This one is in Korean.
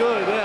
good, yeah.